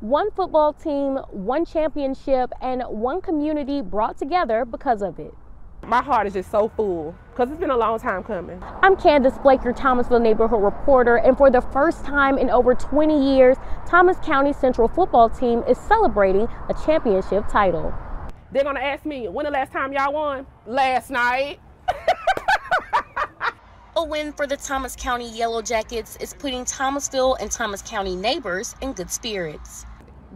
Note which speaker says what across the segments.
Speaker 1: One football team, one championship, and one community brought together because of it.
Speaker 2: My heart is just so full because it's been a long time coming.
Speaker 1: I'm Candace Blake, your Thomasville neighborhood reporter, and for the first time in over 20 years, Thomas County Central football team is celebrating a championship title.
Speaker 2: They're gonna ask me, when the last time y'all won? Last night.
Speaker 1: Win for the Thomas County Yellow Jackets is putting Thomasville and Thomas County neighbors in good spirits.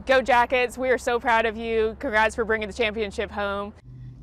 Speaker 3: Go Jackets, we are so proud of you. Congrats for bringing the championship home.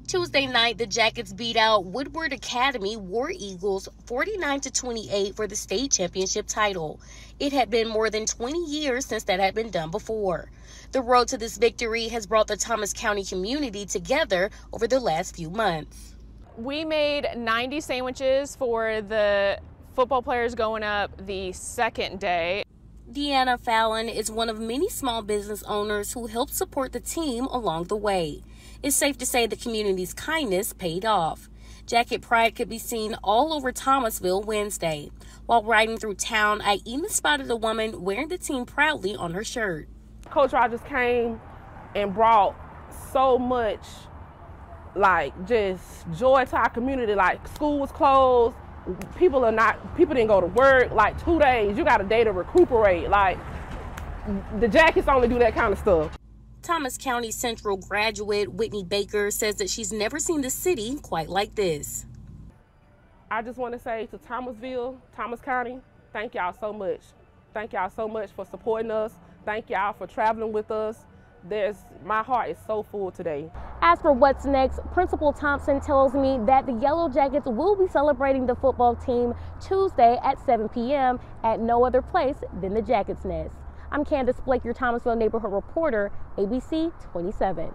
Speaker 1: Tuesday night, the Jackets beat out Woodward Academy War Eagles 49 to 28 for the state championship title. It had been more than 20 years since that had been done before. The road to this victory has brought the Thomas County community together over the last few months
Speaker 3: we made 90 sandwiches for the football players going up the second day.
Speaker 1: Deanna Fallon is one of many small business owners who helped support the team along the way. It's safe to say the community's kindness paid off. Jacket Pride could be seen all over Thomasville Wednesday. While riding through town, I even spotted a woman wearing the team proudly on her shirt.
Speaker 2: Coach Rogers came and brought so much like just joy to our community. Like school was closed, people are not people didn't go to work. Like two days, you got a day to recuperate. Like the Jackets only do that kind of stuff.
Speaker 1: Thomas County Central graduate Whitney Baker says that she's never seen the city quite like this.
Speaker 2: I just want to say to Thomasville, Thomas County, thank y'all so much. Thank y'all so much for supporting us. Thank y'all for traveling with us there's my heart is so full today.
Speaker 1: As for what's next, Principal Thompson tells me that the Yellow Jackets will be celebrating the football team Tuesday at 7 p.m. at no other place than the Jackets Nest. I'm Candace Blake, your Thomasville neighborhood reporter, ABC 27.